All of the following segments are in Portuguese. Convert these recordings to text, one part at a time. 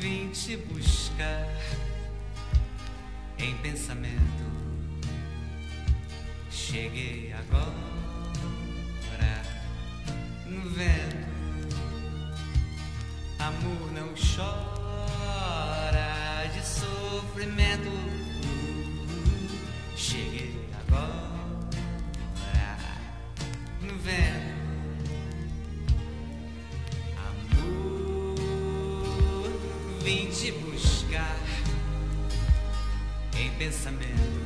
te buscar em pensamento. Cheguei agora no vento. Vim te buscar em pensamento.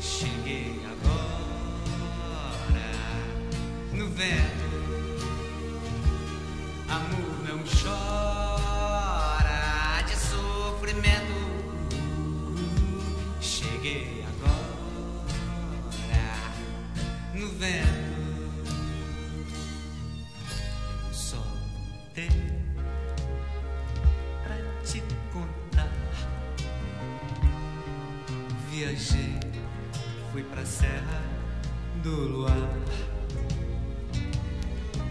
Cheguei agora no vento. Amor não chora de sofrimento. Viajei, fui pra Serra do Luar.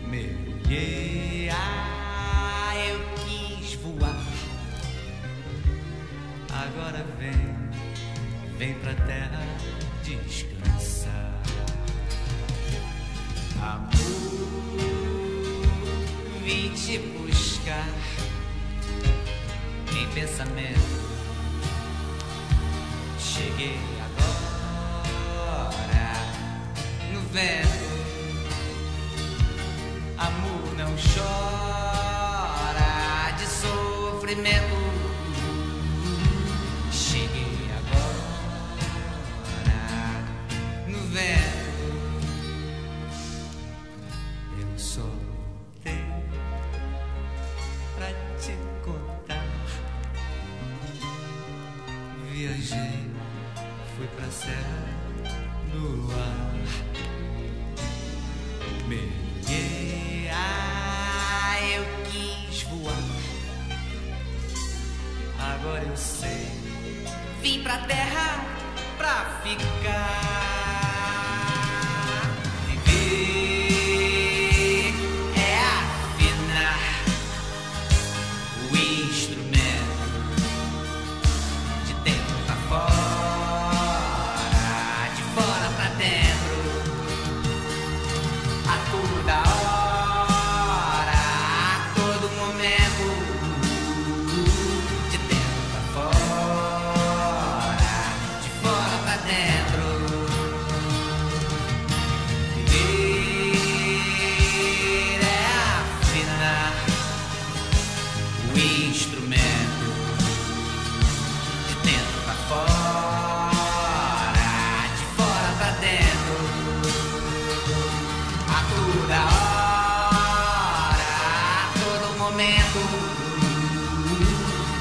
Mergulhei, ah, eu quis voar. Agora vem, vem pra terra descansar. Amor, vim te buscar em pensamento. Cheguei agora no vento. Amor não chora de sofrimento. Cheguei agora no vento. Eu tenho pra te contar. Viajei, fui pra Serra do Luar. Mergulhei, ah, eu quis voar. Agora eu sei, vim pra terra pra ficar.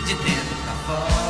De dentro pra fora.